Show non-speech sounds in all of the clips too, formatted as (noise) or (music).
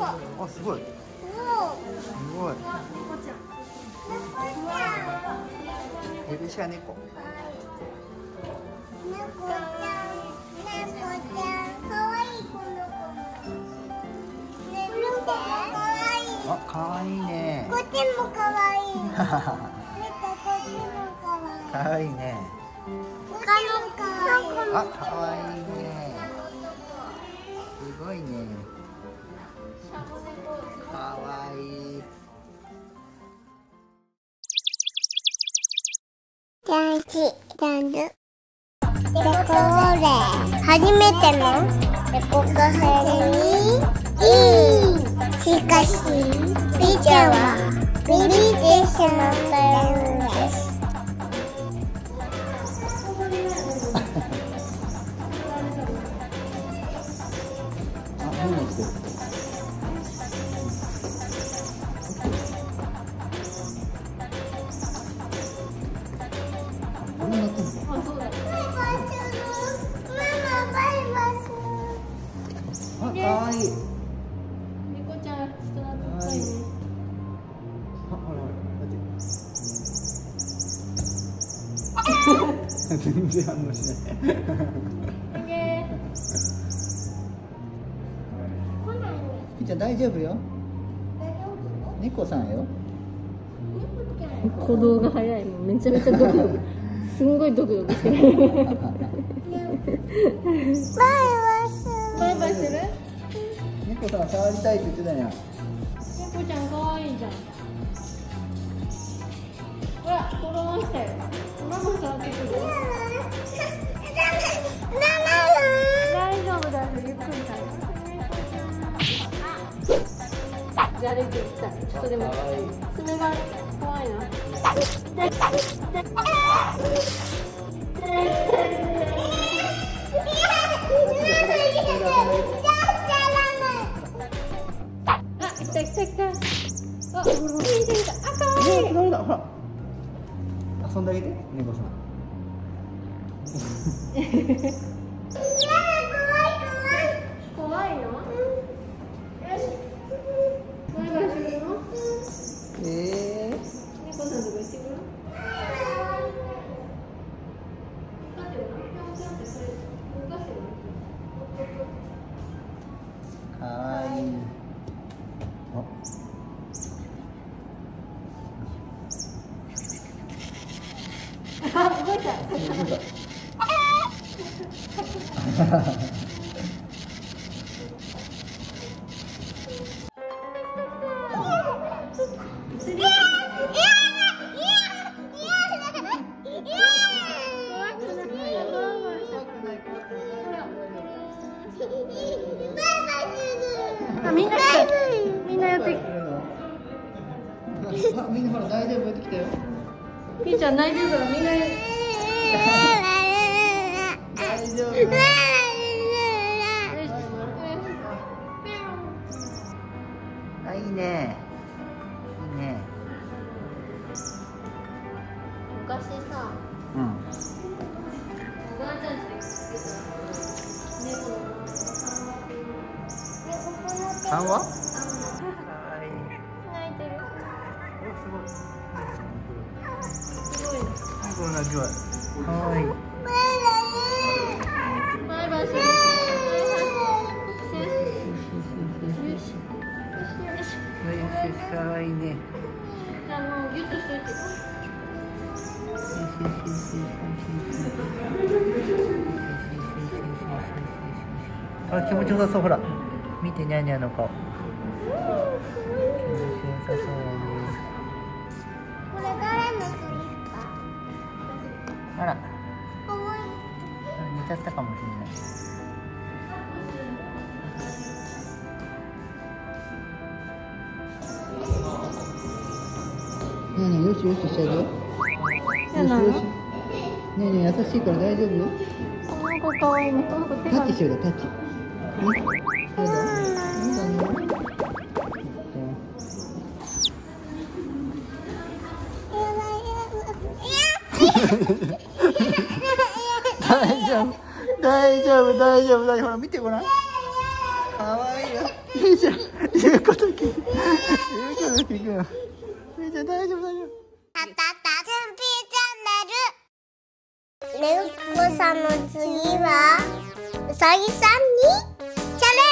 あすごい。すごい。ペルシャ猫。猫ちゃん。猫ちゃん。かわいいこの子ねこっちもかわい見てこっちもかわい可愛いね他のかわいいあ可愛いねすごいねチャンネル。レコーレ初めてのレコカフェにいいしかしピーちゃんは。全然反応しない。イエピーちゃん大丈夫よ。猫さんよーイ鼓動が早いもんめちゃめちゃドクドクすんごいドクドク。してるバイバイバイする？猫さん触りたいって言ってたやん。猫ちゃんかわいいじゃんほら転がしたよママ触ってくる大丈夫だよゆっくりだよじゃあレック来たちょっとでも爪が怖いなんであげて猫さん (laughs) 怖いのよしバイバイするのえー、猫さんとかしてくる待ってよなちょっと待ってそれ動かしてるかわいいああ動いた。泣いてるから。みんな大丈夫。あ、いいねいいね昔さうんおばあちゃんちで見つけた猫の3話あ、気持ちよさそう、ほら。見て、にゃんにゃんの顔。気持ちよさそうね。これ誰の子ですかあら、かわいい寝ちゃったかもしれない。ねえねえ、よしよししてあげよよしよし。ねえねえ、優しいから大丈夫よ。この子かわいいねこの子手がタッチしようよ、タッチ。大丈夫大丈夫。大丈夫。大丈夫。ほら見てごらんかわいいよいいじゃん言うこと聞く言うこと聞くよみーちゃん大丈夫。大丈夫。タタタ準備チャンネルねっこさんの次はうさぎさんに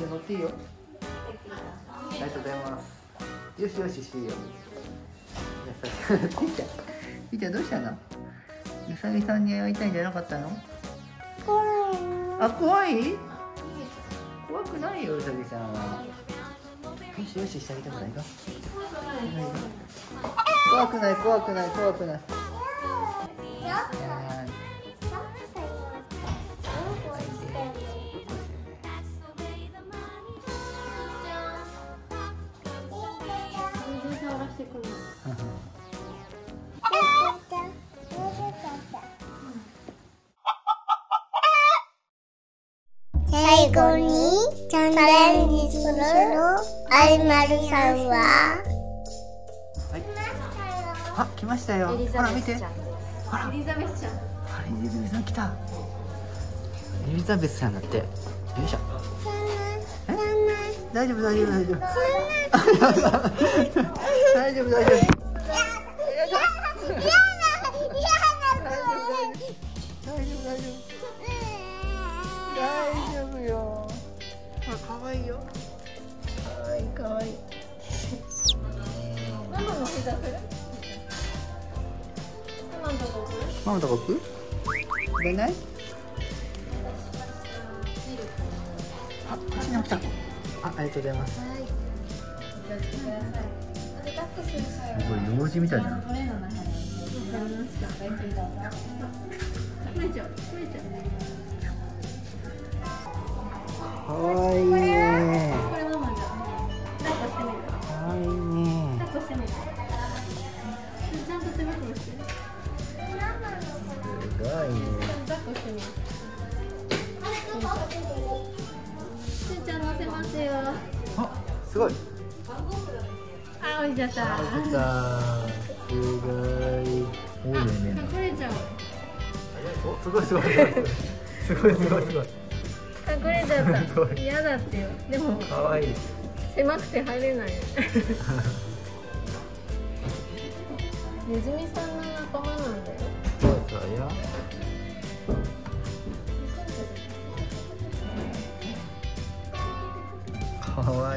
みーちゃん乗っていいよ。ありがとうございます。よしよししていいよ。じゃあさみーちゃん。みーちゃんどうしたの？うさぎさんに会いたいんじゃなかったの？怖い。のあ怖い？怖くないようさぎさんは。よしよししてあげてもらいか怖くない怖くない怖くない。はい全然触らせてくれない。最後にチャレンジするアイマルさんは？はい。あ来ましたよ。ほら見て。ほら。エリザベスちゃん。あエリザベスさん来た。エリザベスさんだって。よいしょ。え大丈夫大丈夫大丈夫。大丈夫。大丈夫大丈夫よ。あ可愛いよ。可愛い。可愛い。ママの手くママとこあ、こっちに来たあ、ありがとうございますはい。お気をつけください。で、抱っこする際は。すごい幼児みたいだなこれの中に。わかりました。ごゆっくりどうぞ。これちゃう。これちゃう。可愛いねこれママじゃん。抱っこしてみる。可愛いね抱っこしてみる。ちゃんと手袋して。すごいね抱っこしてみる。ちゃん乗せますよ。あ、すごいあ、降りちゃった。あ、来たすごい多いよね隠れちゃう。お、すごいすごいすごいすごいすごいすごい隠れちゃっ (laughs) すごいた。嫌だってよ。でも可愛い狭くて入れない。(laughs) ネズミさんの仲間なんだよ。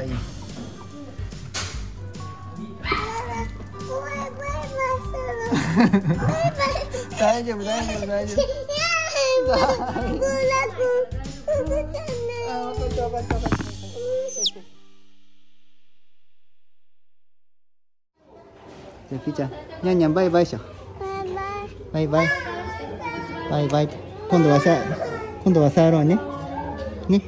い。大丈夫大丈夫大丈夫、じゃあピーちゃんにゃんにゃんバイバイしよバイバイバイバイ今度はさ今度は触ろうねね